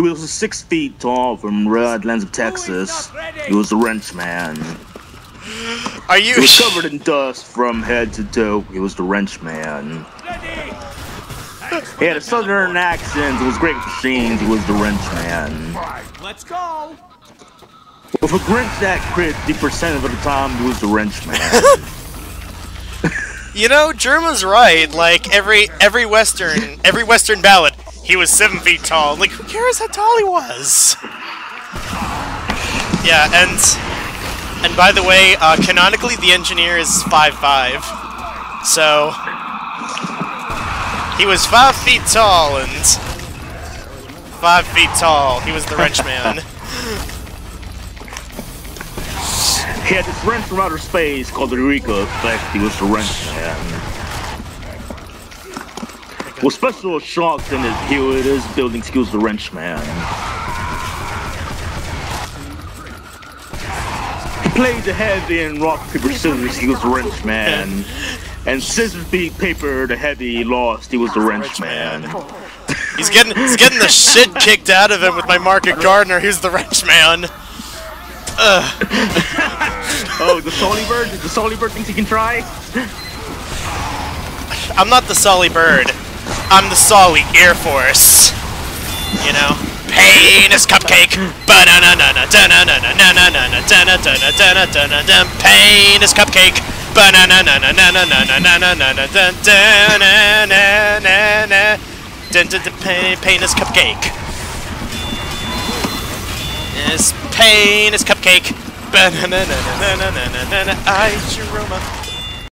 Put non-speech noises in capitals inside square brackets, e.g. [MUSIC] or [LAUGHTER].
He was six feet tall from Red of Texas. He was a wrench man. Are you? He was covered in dust from head to toe. He was the wrench man. He had a southern accent. He was great with machines. He was the wrench man. Let's go. With a wrench that crit 50% of the time, he was the wrench man. [LAUGHS] You know, Jerma's right. Like every every western every western ballad, he was seven feet tall. Like who cares how tall he was? Yeah, and and by the way, uh, canonically the engineer is five five, so he was five feet tall and five feet tall. He was the wrench [LAUGHS] man. he had this wrench from outer space called the Eureka effect. He was the wrench man. With special shocks in his heel, it is building skills, the wrench man. He played the heavy in rock, paper, scissors, he was the wrench man. And scissors beat paper, the heavy lost, he was the wrench man. He's getting he's getting the shit kicked out of him with my Market Gardener. He's the wrench man. [LAUGHS] Oh, the Solly Bird? The Solly Bird thinks he can try? I'm not the Solly Bird. I'm the Solly Air Force. You know? Penis cupcake. Banana Penis cupcake. Penis cupcake. Yes, penis cupcake. Banana, I, Jeroma.